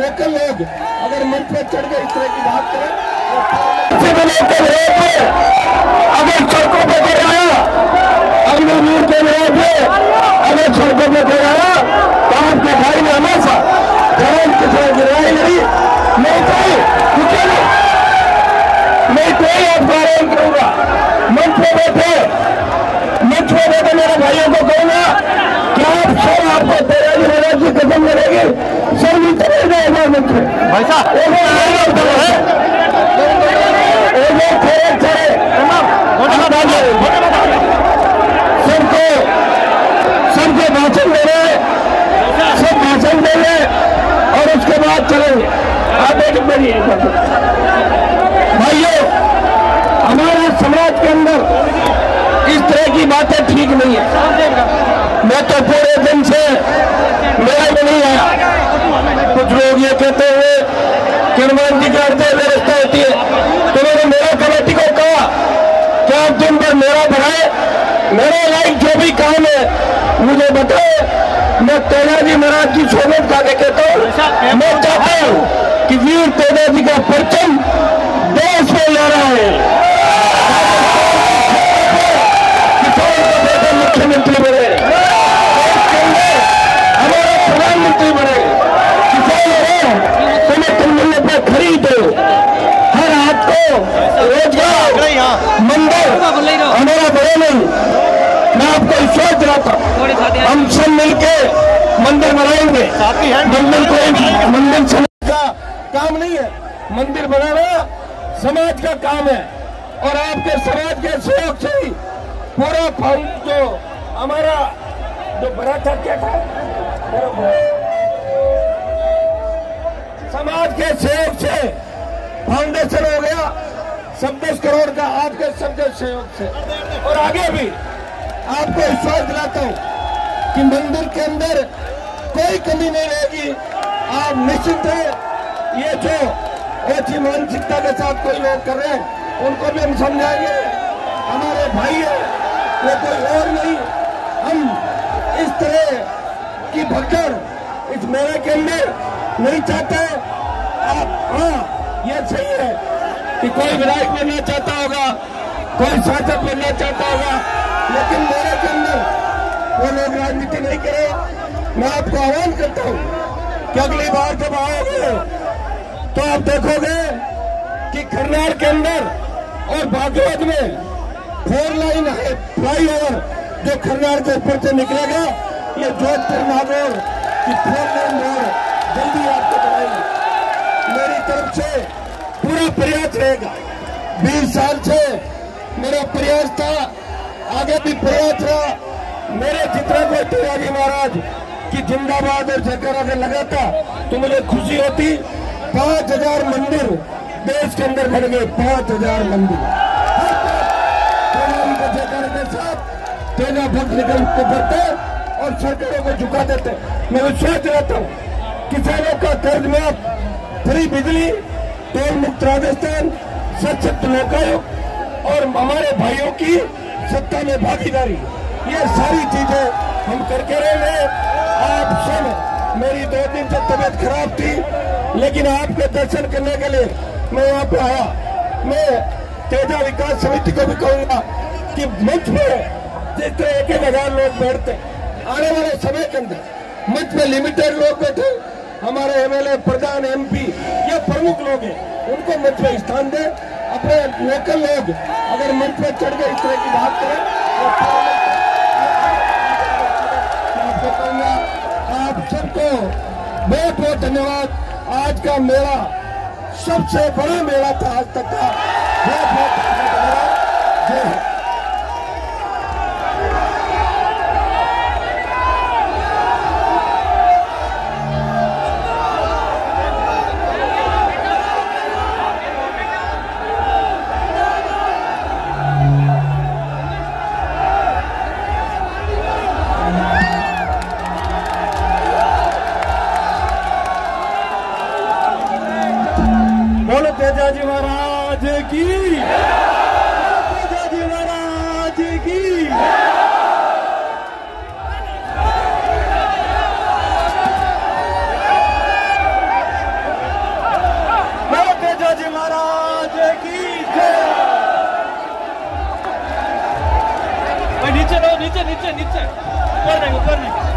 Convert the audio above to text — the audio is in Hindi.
लोकल लोग, अगर मंच पर चढ़ गए इस तरह की बात करें तो अगर सड़कों पर गिराया अग्निवीर के लोग अगर सड़कों पर गिराया तो आपके भाई ने हमेशा जवान के साथ गिराई नहीं नहीं नहीं मैं कोई अपमान करूँगा। मंच पे बैठे मंच पे बैठे मेरे भाइयों को कहूँगा कि आप सब आपको तेरा जी महाराज की कसम मिलेगी सर भी चले जाएगा मंच पे भाई साहब सबको सबको भाषण दे रहे सब भाषण देंगे और उसके बाद चलेंगे आप एक मेरी भाइयों हमारे समाज के अंदर इस तरह की बातें ठीक नहीं है मैं तो पूरे दिन से मेरा में नहीं आया कुछ लोग ये कहते हनुमान जी की करते व्यवस्था होती है। तो मैंने मेरा कमेटी को कहा कि आप दिन भर मेरा बढ़ाए मेरा लाइक जो भी काम है, मुझे बताए। मैं तेनाली महाराज की सोमत खा के कहता हूँ। मैं चाहता हूँ कि वीर तेजा जी का परचम देश में ले रहा है किसानों को बेटा मुख्यमंत्री बने देश के अंदर हमारा प्रधानमंत्री बने किसान हो समर्थन मूल्य पर खरीदो हर हाथ को रोज़गार मंदिर हमारा बड़े नहीं मैं आपको विश्वास दिलाता हूँ हम सब मिलके मंदिर बनाएँगे। मंदिर कोई मंदिर समाज का काम नहीं है। मंदिर बनाना समाज का काम है। और आपके समाज के सहयोग से ही पूरा फाउंड जो हमारा जो बड़ा था क्या था समाज के सहयोग से फाउंडेशन हो गया। छब्बीस करोड़ का आपके सबके सहयोग से। और आगे भी आपको विश्वास दिलाता हूँ। कि मंदिर के अंदर कोई कमी नहीं रहेगी। आप निश्चित है, ये जो ऐसी मानसिकता के साथ कोई लोग कर रहे हैं, उनको भी हम समझाएँगे। हमारे भाई है वो कोई और नहीं। हम इस तरह की भगदड़ इस मेले के अंदर नहीं चाहते। आप हाँ ये सही है कि कोई विधायक बनना चाहता होगा, कोई सांसद बनना चाहता होगा, लेकिन मेरे के अंदर वो लोग राजनीति नहीं करे। मैं आपको आह्वान करता हूँ कि अगली बार जब आओगे तो आप देखोगे कि खरनार के अंदर और बागवत में फोर लाइन है फ्लाई ओवर जो खरनार के ऊपर से निकलेगा ये जोधपुर नागौर की फोर लाइन रोड जल्दी आपको बनाएँगे मेरी तरफ़ से पूरा प्रयास रहेगा। बीस साल से मेरा प्रयास था, आगे भी प्रयास रहा। मेरे जितना कोई तिवारी महाराज, की जिंदाबाद और जयकार अगर लगाता तो मुझे खुशी होती। पाँच हज़ार मंदिर देश के अंदर बन गए, पाँच हज़ार मंदिर। के के साथ भक्त निकल के और सरकारों को झुका देते। मैं विश्वास दिलाता हूँ किसानों का कर्ज माफ़ फ्री बिजली टोल मुक्त राजस्थान सशक्त लोकायुक्त और हमारे भाइयों की सत्ता में भागीदारी। ये सारी चीज़ें हम करके रहे आप सब, मेरी दो दिन से तबीयत खराब थी, लेकिन आपके दर्शन करने के लिए मैं यहाँ पे आया। मैं तेजा विकास समिति को भी कहूँगा कि मंच पे तरह एक एक हज़ार लोग बैठते, आने वाले समय के अंदर मंच में लिमिटेड लोग बैठे, हमारे एमएलए प्रधान एमपी ये प्रमुख लोग हैं, उनको मंच पे स्थान दें। अपने लोकल लोग अगर मंच पे चढ़ गए इस तरह की बात करें तो सबको बहुत बहुत धन्यवाद। आज का मेला, सबसे बड़ा मेला था आज तक का। बहुत बहुत धन्यवाद। जय हिंद। बोलो तेजाजी महाराज की। तेजाजी महाराज की। महाराज की। नीचे नीचे नीचे नीचे। ऊपर नहीं ऊपर नहीं।